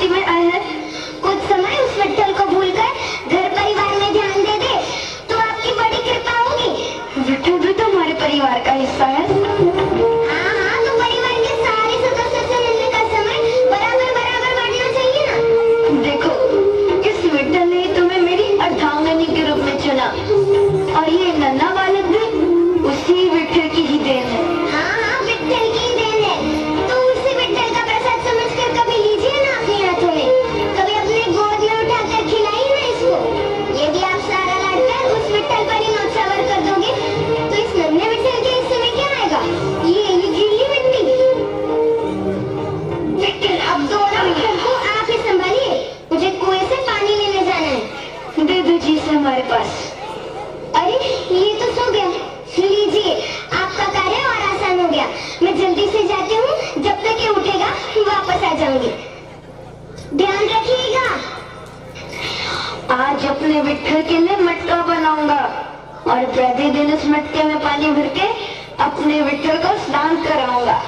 भक्ति में आए हैं कुछ समय उस विट्ठल को भूलकर घर परिवार में ध्यान दे दे तो आपकी बड़ी कृपा होगी। विट्ठल भी तो हमारे परिवार का हिस्सा है। जाएँगे। ध्यान रखिएगा। आज अपने विठल के लिए मटका बनाऊँगा और प्रतिदिन इस मटके में पानी भर के अपने विठल को स्नान कराऊँगा।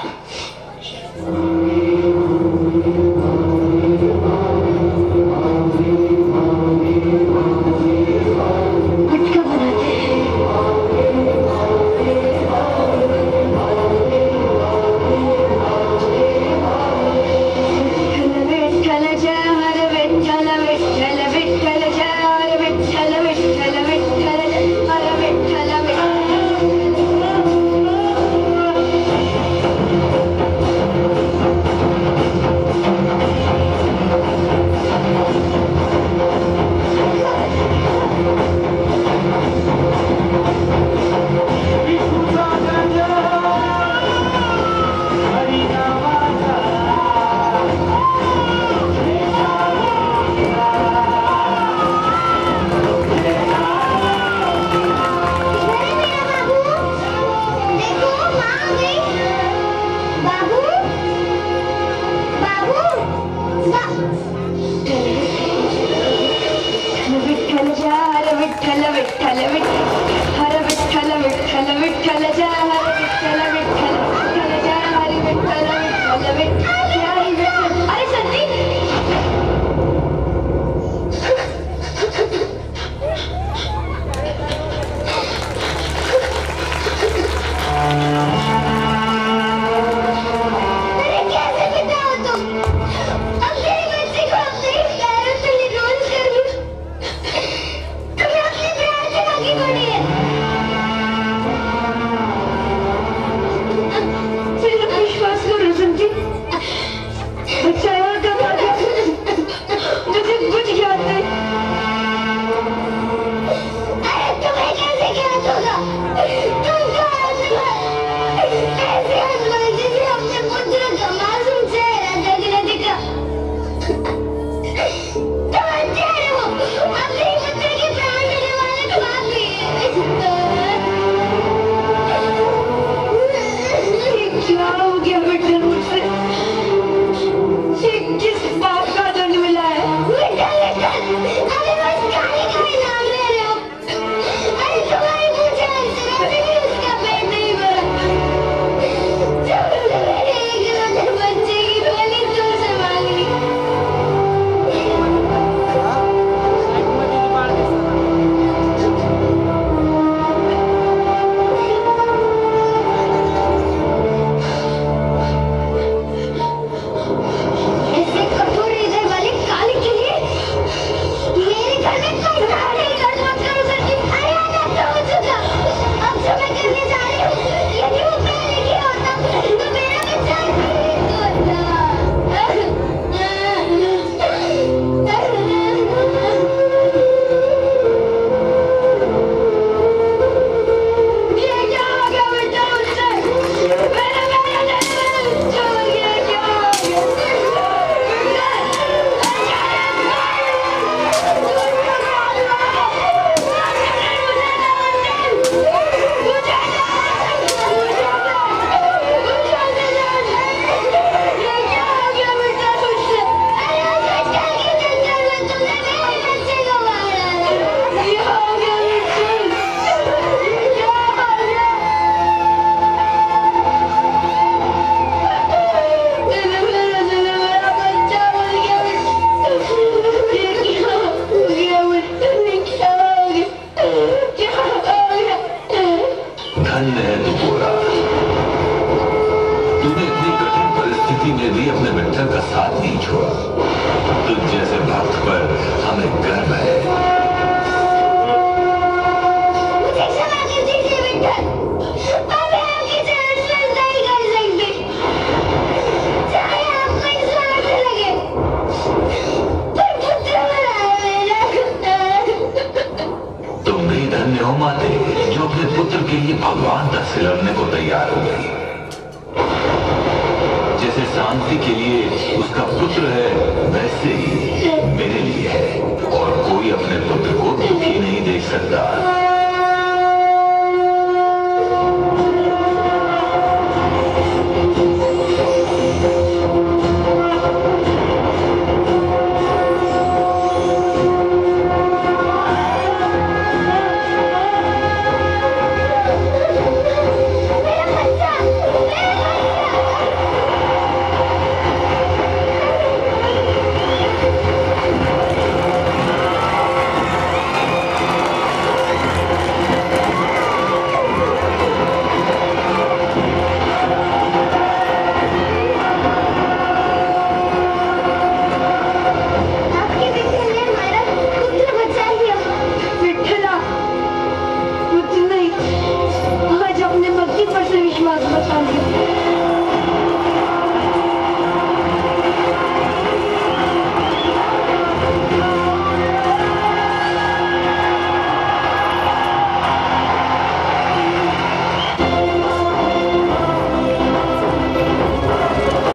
Hare Vithala Vithala Vithala Hare Vithala Vithala Vithala Jaya परिस्थिति में भी अपने मित्र का साथ नहीं छोड़ा। तुझ जैसे भक्त पर हमें गर्व है शांति के लिए उसका पुत्र है, वैसे ही मेरे लिए है। और कोई अपने पुत्र को दुखी नहीं देख सकता।